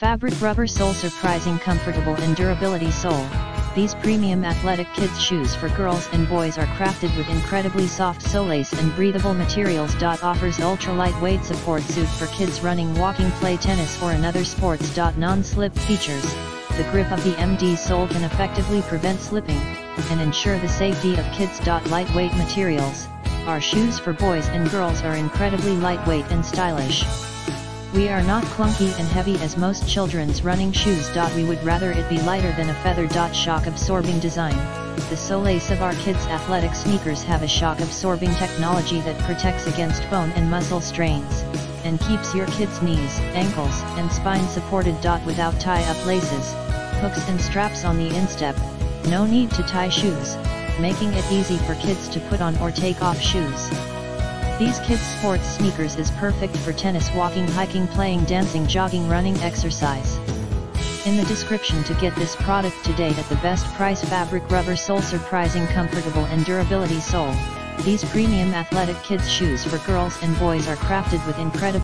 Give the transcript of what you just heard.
Fabric rubber sole surprising comfortable and durability sole. These premium athletic kids shoes for girls and boys are crafted with incredibly soft soles and breathable materials. Offers ultra lightweight support suit for kids running, walking, play tennis or another sports. Non-slip features. The grip of the MD sole can effectively prevent slipping and ensure the safety of kids. Lightweight materials. Our shoes for boys and girls are incredibly lightweight and stylish. We are not clunky and heavy as most children's running shoes. We would rather it be lighter than a feather. Shock absorbing design. The soles of our kids' athletic sneakers have a shock absorbing technology that protects against bone and muscle strains, and keeps your kids' knees, ankles, and spine supported. Without tie up laces, hooks and straps on the instep, no need to tie shoes, making it easy for kids to put on or take off shoes. These kids sports sneakers is perfect for tennis walking hiking playing dancing jogging running exercise. In the description to get this product today at the best price fabric rubber sole surprising comfortable and durability sole. These premium athletic kids shoes for girls and boys are crafted with incredible